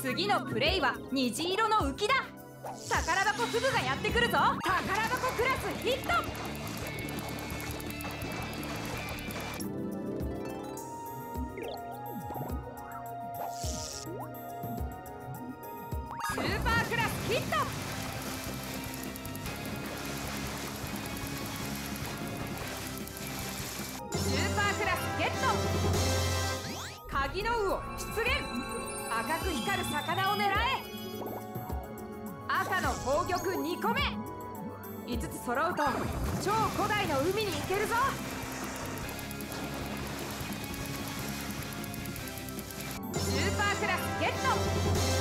次のプレイは虹色の浮きだ。宝箱フグがやってくるぞ。宝箱クラスヒット。スーパークラスヒット。ト鍵の魚出現赤く光る魚を狙え。赤の宝玉2個目。5つ揃うと超古代の海に行けるぞ。スーパークラスゲット。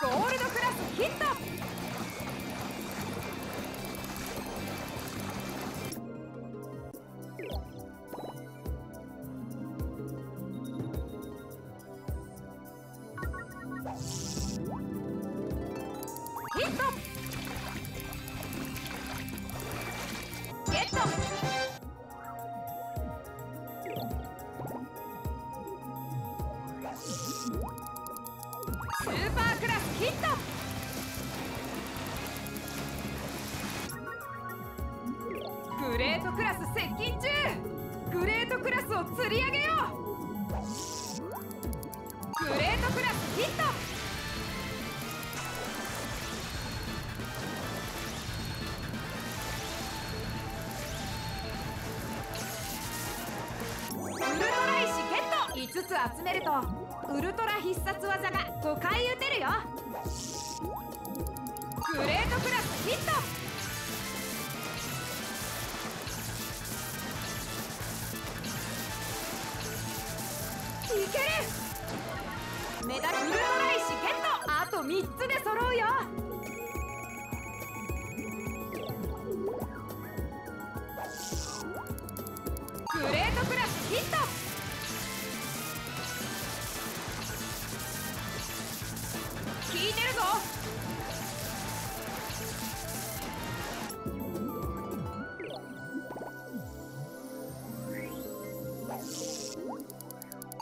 ゴールドクラスヒット。ヒット。スーパーレートクラス接近中グレートクラスを釣り上げようグレートクラスヒットウルトラ石ゲット5つ集めるとウルトラ必殺技が5回打てるよグレートクラスヒット。ダルウルトラ石ゲット。あと3つで揃うよ。グレートクラスヒット。効いてるぞ。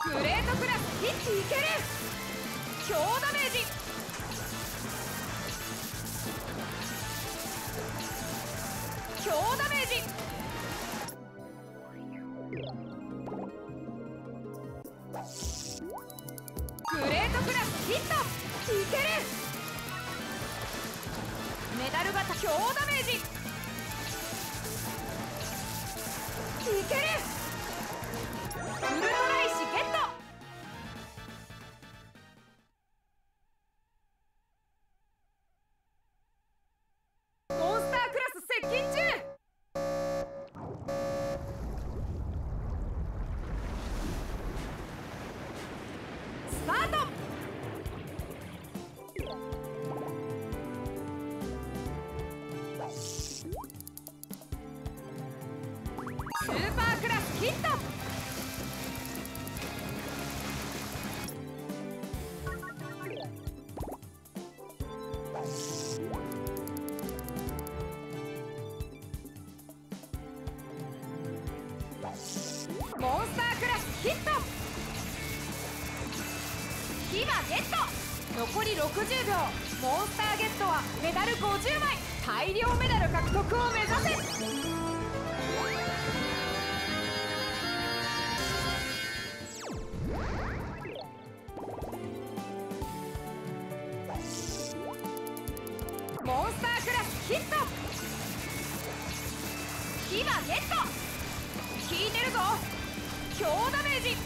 グレートクラスヒットいける。強ダメージ強ダメージグレートクラスヒット。いける。メダル型強ダメージいける。モンスタークラスヒット!火はゲット残り60秒モンスターゲットはメダル50枚大量メダル獲得を目指せモンスタークラスヒット火はゲット効いてるぞ。強ダメージ。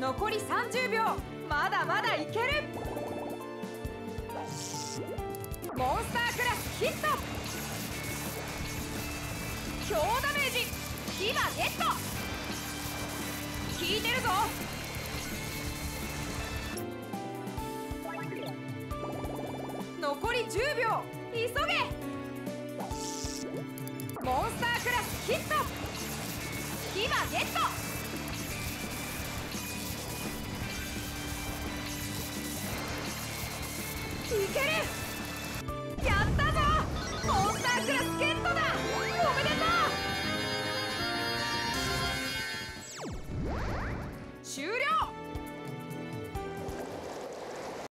残り30秒。まだまだいける。モンスタークラスヒット。強ダメージ。牙ゲット。効いてるぞ。残り10秒。急げ。ゲット